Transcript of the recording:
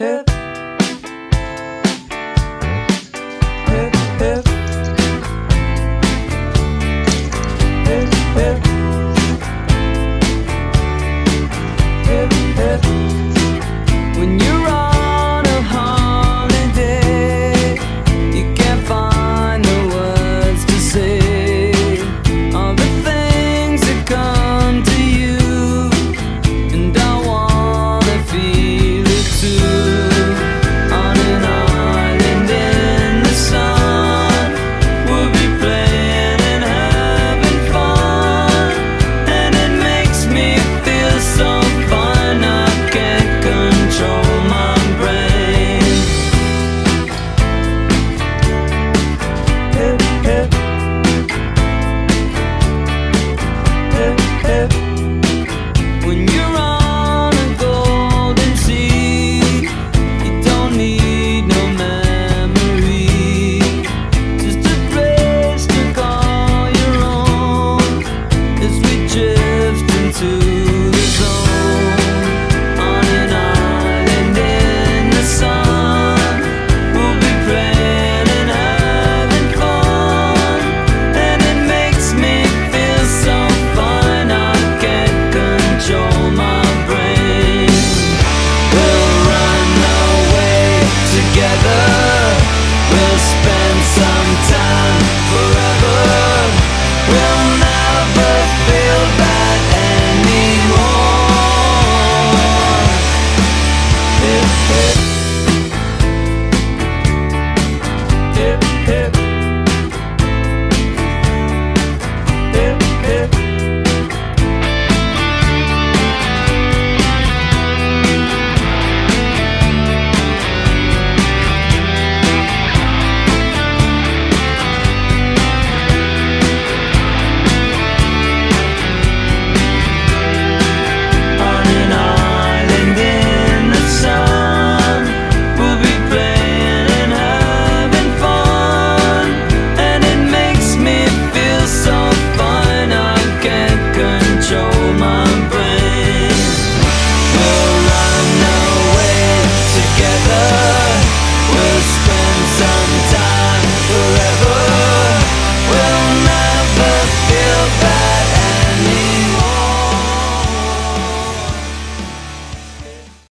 hip drift into